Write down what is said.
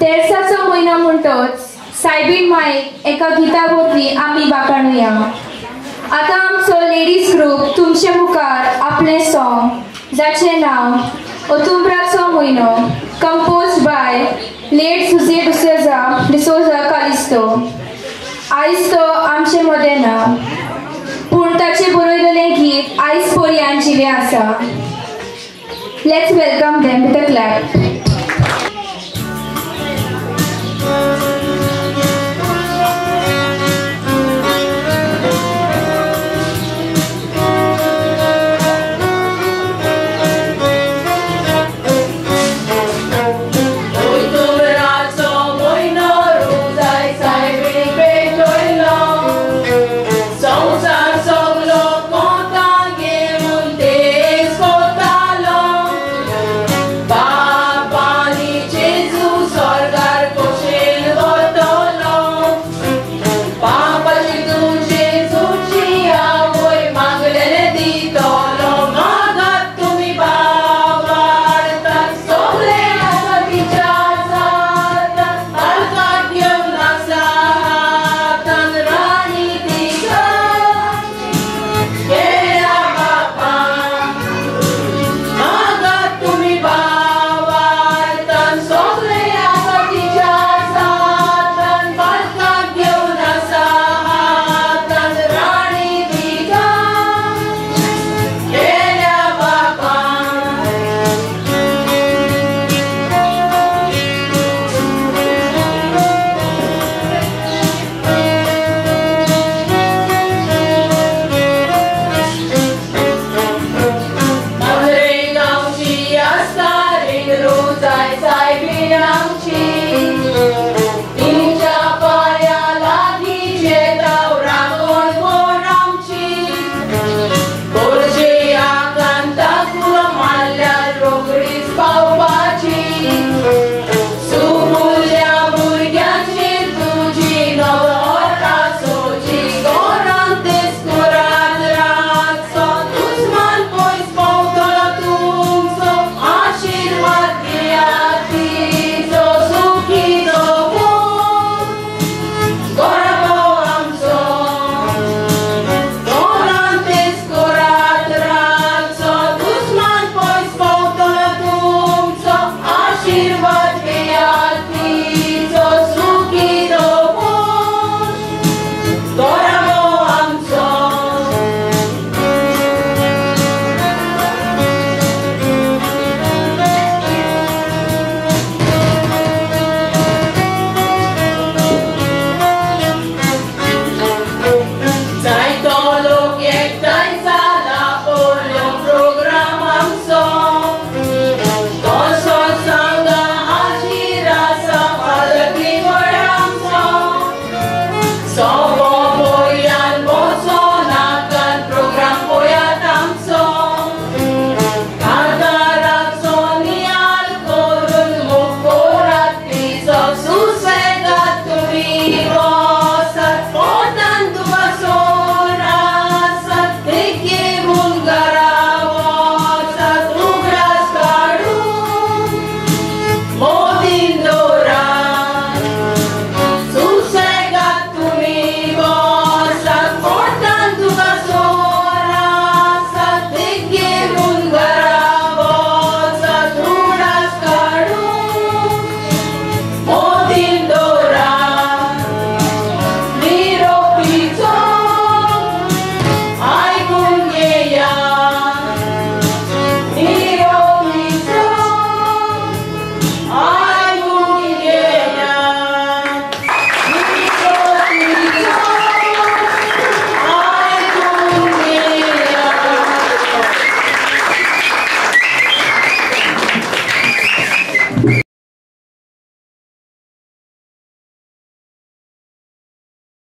तेरसाचो म्हयनो म्हणटच सायबीण माईक एका गिता वरवी आमी बाकाणुया. आतां आमचो लेडीज ग्रूप तुमचे मुखार आपलें सॉंग जाचें नांव ओतुंब्राचो म्हयनो कंपोज बाय लेट सुजे डुसेजा डिसोजा कालिस्तो आयज तो आमचे मदें ना पूण ताचें बरयलेलें गीत आयज पोरयान जिवें आसा let's welcome them with a clap